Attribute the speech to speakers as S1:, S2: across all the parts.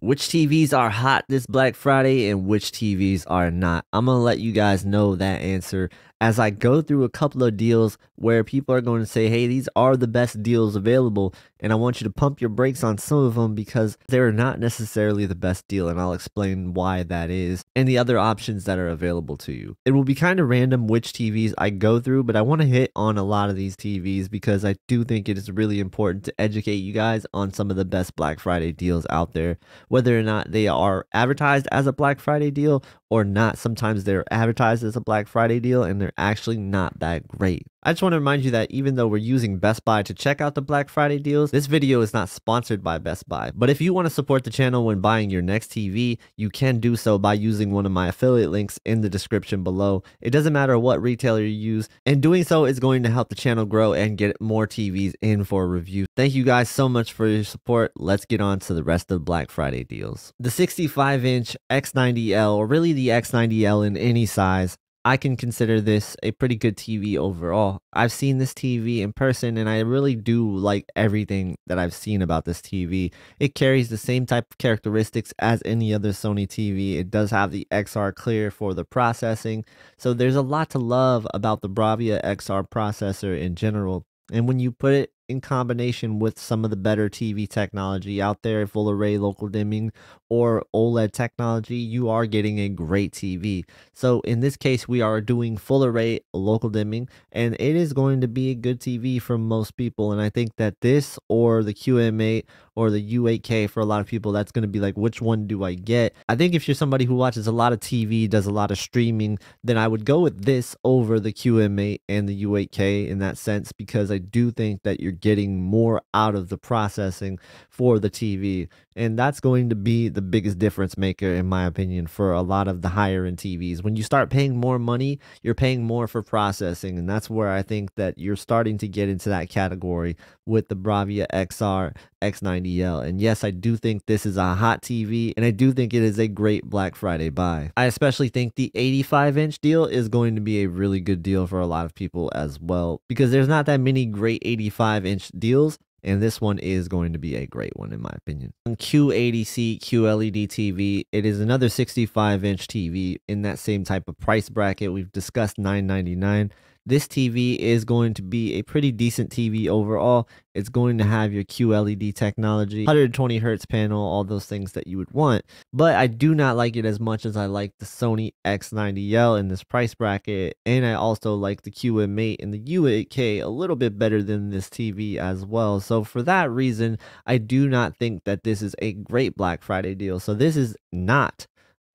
S1: which TVs are hot this Black Friday and which TVs are not. I'm going to let you guys know that answer as I go through a couple of deals where people are going to say, hey, these are the best deals available. And I want you to pump your brakes on some of them because they're not necessarily the best deal. And I'll explain why that is and the other options that are available to you. It will be kind of random which TVs I go through, but I want to hit on a lot of these TVs because I do think it is really important to educate you guys on some of the best Black Friday deals out there, whether or not they are advertised as a Black Friday deal or not. Sometimes they're advertised as a Black Friday deal and they're actually not that great. I just want to remind you that even though we're using Best Buy to check out the Black Friday deals, this video is not sponsored by Best Buy. But if you want to support the channel when buying your next TV, you can do so by using one of my affiliate links in the description below. It doesn't matter what retailer you use, and doing so is going to help the channel grow and get more TVs in for review. Thank you guys so much for your support. Let's get on to the rest of Black Friday deals. The 65 inch X90L, or really the X90L in any size, I can consider this a pretty good TV overall. I've seen this TV in person and I really do like everything that I've seen about this TV. It carries the same type of characteristics as any other Sony TV. It does have the XR clear for the processing. So there's a lot to love about the Bravia XR processor in general. And when you put it in combination with some of the better TV technology out there, full array local dimming or OLED technology, you are getting a great TV. So in this case, we are doing full array local dimming, and it is going to be a good TV for most people. And I think that this or the QM8 or the U8K for a lot of people, that's going to be like, which one do I get? I think if you're somebody who watches a lot of TV, does a lot of streaming, then I would go with this over the QM8 and the U8K in that sense, because I do think that you're getting more out of the processing for the TV. And that's going to be the biggest difference maker, in my opinion, for a lot of the higher end TVs. When you start paying more money, you're paying more for processing. And that's where I think that you're starting to get into that category with the Bravia XR X90L. And yes, I do think this is a hot TV, and I do think it is a great Black Friday buy. I especially think the 85 inch deal is going to be a really good deal for a lot of people as well, because there's not that many great 85 inch deals. And this one is going to be a great one, in my opinion. Q80C QLED TV. It is another 65 inch TV in that same type of price bracket. We've discussed 999 this TV is going to be a pretty decent TV overall. It's going to have your QLED technology, 120 hertz panel, all those things that you would want. But I do not like it as much as I like the Sony X90L in this price bracket. And I also like the QM8 and the U8K a little bit better than this TV as well. So for that reason, I do not think that this is a great Black Friday deal. So this is not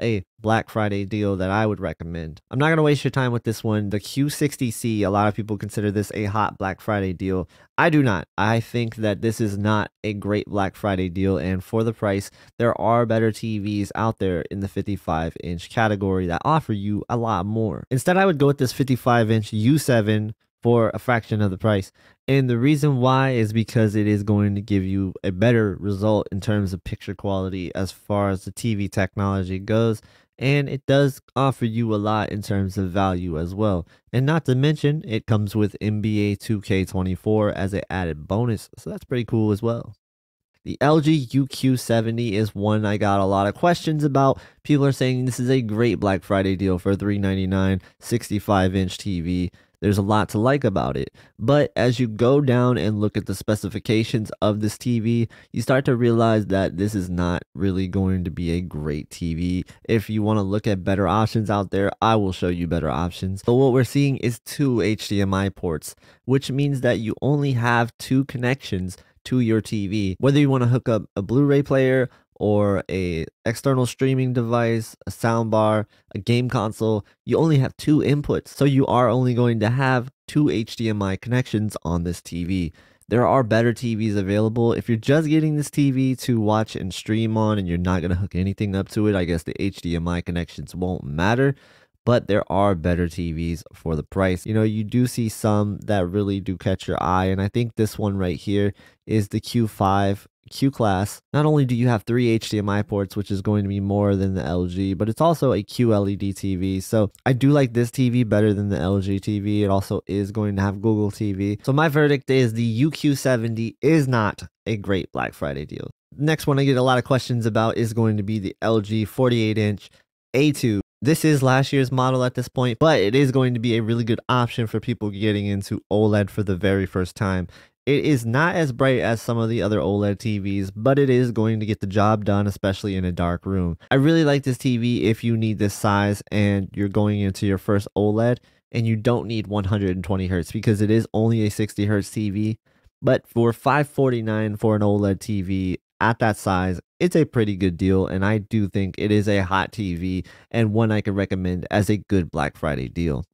S1: a Black Friday deal that I would recommend. I'm not going to waste your time with this one. The Q60C, a lot of people consider this a hot Black Friday deal. I do not. I think that this is not a great Black Friday deal. And for the price, there are better TVs out there in the 55 inch category that offer you a lot more. Instead, I would go with this 55 inch U7 for a fraction of the price. And the reason why is because it is going to give you a better result in terms of picture quality as far as the TV technology goes. And it does offer you a lot in terms of value as well. And not to mention, it comes with NBA 2K24 as an added bonus. So that's pretty cool as well. The LG UQ70 is one I got a lot of questions about. People are saying this is a great Black Friday deal for $399 65 inch TV. There's a lot to like about it. But as you go down and look at the specifications of this TV, you start to realize that this is not really going to be a great TV. If you want to look at better options out there, I will show you better options. But what we're seeing is two HDMI ports, which means that you only have two connections to your TV. Whether you want to hook up a Blu-ray player or a external streaming device, a soundbar, a game console, you only have two inputs. So you are only going to have two HDMI connections on this TV. There are better TVs available. If you're just getting this TV to watch and stream on and you're not going to hook anything up to it, I guess the HDMI connections won't matter but there are better TVs for the price. You know, you do see some that really do catch your eye, and I think this one right here is the Q5 Q class, not only do you have three HDMI ports, which is going to be more than the LG, but it's also a QLED TV. So I do like this TV better than the LG TV. It also is going to have Google TV. So my verdict is the UQ70 is not a great Black Friday deal. Next one I get a lot of questions about is going to be the LG 48 inch A2. This is last year's model at this point, but it is going to be a really good option for people getting into OLED for the very first time. It is not as bright as some of the other OLED TVs, but it is going to get the job done, especially in a dark room. I really like this TV if you need this size and you're going into your first OLED and you don't need 120 hertz because it is only a 60 hertz TV. But for 549 for an OLED TV at that size, it's a pretty good deal. And I do think it is a hot TV and one I can recommend as a good Black Friday deal.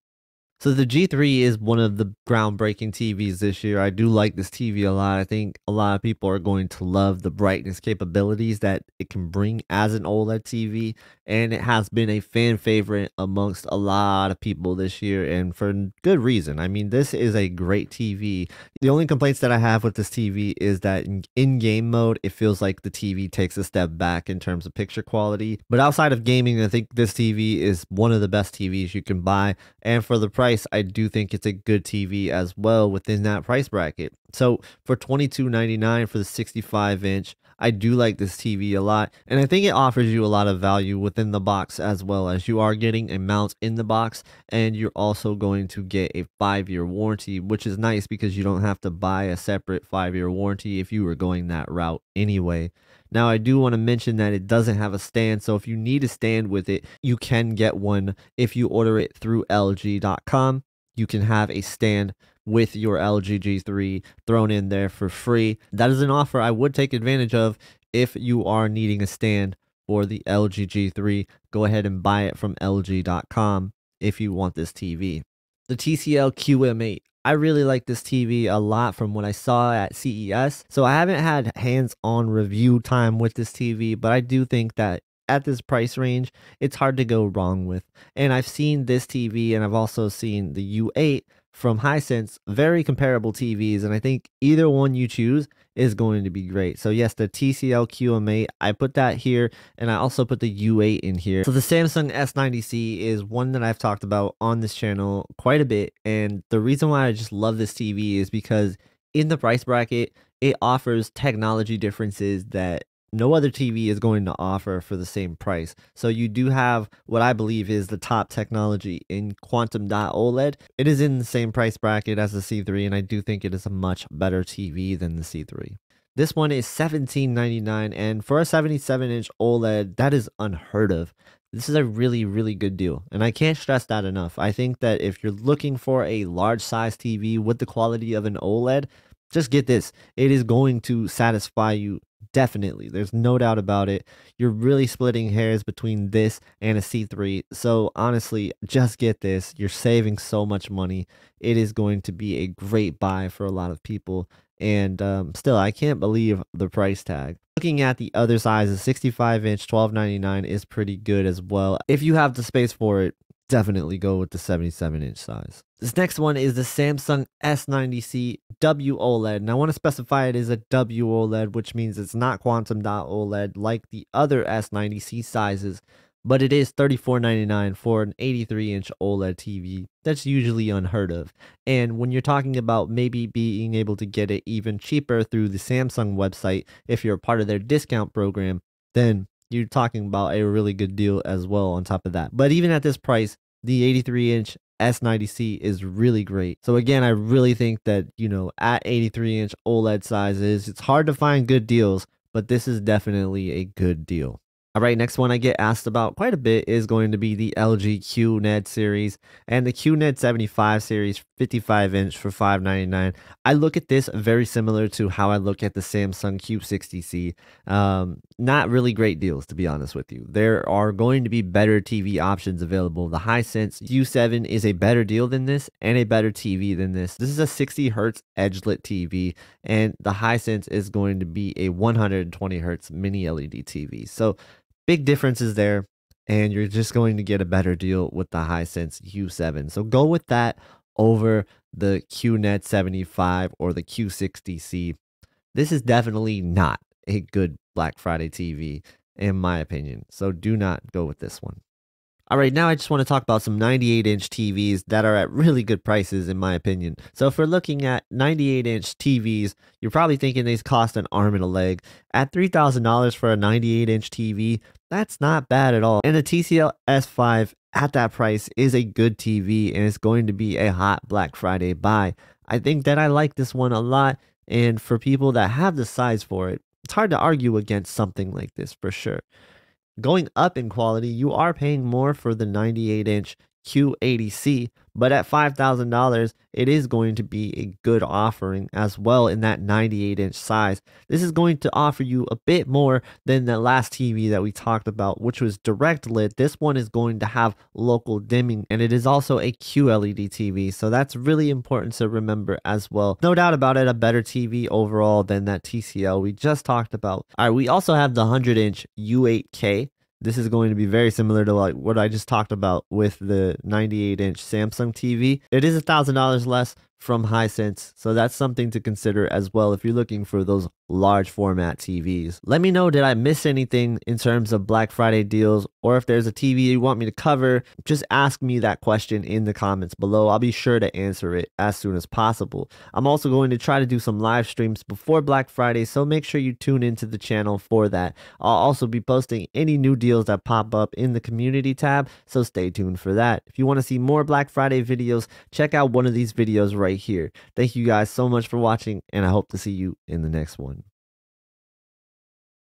S1: So the G3 is one of the groundbreaking TVs this year. I do like this TV a lot. I think a lot of people are going to love the brightness capabilities that it can bring as an OLED TV, and it has been a fan favorite amongst a lot of people this year, and for good reason. I mean, this is a great TV. The only complaints that I have with this TV is that in game mode, it feels like the TV takes a step back in terms of picture quality. But outside of gaming, I think this TV is one of the best TVs you can buy, and for the price price, I do think it's a good TV as well within that price bracket. So for $22.99 for the 65 inch, I do like this TV a lot. And I think it offers you a lot of value within the box as well as you are getting a mount in the box and you're also going to get a five year warranty, which is nice because you don't have to buy a separate five year warranty if you were going that route anyway. Now, I do want to mention that it doesn't have a stand. So if you need a stand with it, you can get one if you order it through LG.com. You can have a stand with your LG G3 thrown in there for free. That is an offer I would take advantage of if you are needing a stand for the LG G3. Go ahead and buy it from LG.com if you want this TV. The TCL QM8 I really like this TV a lot from what I saw at CES. So I haven't had hands-on review time with this TV, but I do think that at this price range, it's hard to go wrong with. And I've seen this TV and I've also seen the U8 from Hisense, very comparable TVs, and I think either one you choose is going to be great. So yes, the TCL QM8, I put that here, and I also put the U8 in here. So the Samsung S90C is one that I've talked about on this channel quite a bit, and the reason why I just love this TV is because in the price bracket, it offers technology differences that no other TV is going to offer for the same price. So you do have what I believe is the top technology in quantum dot OLED. It is in the same price bracket as the C3 and I do think it is a much better TV than the C3. This one is $17.99 and for a 77 inch OLED that is unheard of. This is a really really good deal and I can't stress that enough. I think that if you're looking for a large size TV with the quality of an OLED, just get this. It is going to satisfy you Definitely. There's no doubt about it. You're really splitting hairs between this and a C3. So honestly, just get this. You're saving so much money. It is going to be a great buy for a lot of people. And um, still, I can't believe the price tag. Looking at the other sizes, 65 inch, 12.99 is pretty good as well. If you have the space for it, definitely go with the 77 inch size. This next one is the Samsung S90C W OLED. And I want to specify it is a W OLED, which means it's not quantum dot OLED like the other S90C sizes, but it is $34.99 for an 83 inch OLED TV. That's usually unheard of. And when you're talking about maybe being able to get it even cheaper through the Samsung website, if you're a part of their discount program, then you're talking about a really good deal as well on top of that. But even at this price, the 83 inch S90C is really great. So again, I really think that, you know, at 83 inch OLED sizes, it's hard to find good deals, but this is definitely a good deal. All right, next one I get asked about quite a bit is going to be the LG QNED series and the QNED 75 series 55 inch for 599. I look at this very similar to how I look at the Samsung Q60C. Um, not really great deals, to be honest with you. There are going to be better TV options available. The Hisense U7 is a better deal than this and a better TV than this. This is a 60 hertz edge-lit TV, and the Hisense is going to be a 120 hertz mini LED TV. So big differences there and you're just going to get a better deal with the Hisense U7. So go with that over the QNED 75 or the Q60C. This is definitely not a good Black Friday TV in my opinion. So do not go with this one. All right, now I just want to talk about some 98 inch TVs that are at really good prices, in my opinion. So, if we're looking at 98 inch TVs, you're probably thinking these cost an arm and a leg. At $3,000 for a 98 inch TV, that's not bad at all. And the TCL S5 at that price is a good TV and it's going to be a hot Black Friday buy. I think that I like this one a lot. And for people that have the size for it, it's hard to argue against something like this for sure. Going up in quality, you are paying more for the 98 inch Q80C, but at $5,000, it is going to be a good offering as well in that 98 inch size. This is going to offer you a bit more than the last TV that we talked about, which was direct lit. This one is going to have local dimming and it is also a QLED TV. So that's really important to remember as well. No doubt about it, a better TV overall than that TCL we just talked about. All right, we also have the 100 inch U8K. This is going to be very similar to like what I just talked about with the 98 inch Samsung TV. It is a thousand dollars less from Hisense, so that's something to consider as well if you're looking for those large format TVs. Let me know did I miss anything in terms of Black Friday deals or if there's a TV you want me to cover, just ask me that question in the comments below. I'll be sure to answer it as soon as possible. I'm also going to try to do some live streams before Black Friday, so make sure you tune into the channel for that. I'll also be posting any new deals that pop up in the community tab, so stay tuned for that. If you want to see more Black Friday videos, check out one of these videos right here. Thank you guys so much for watching, and I hope to see you in the next one.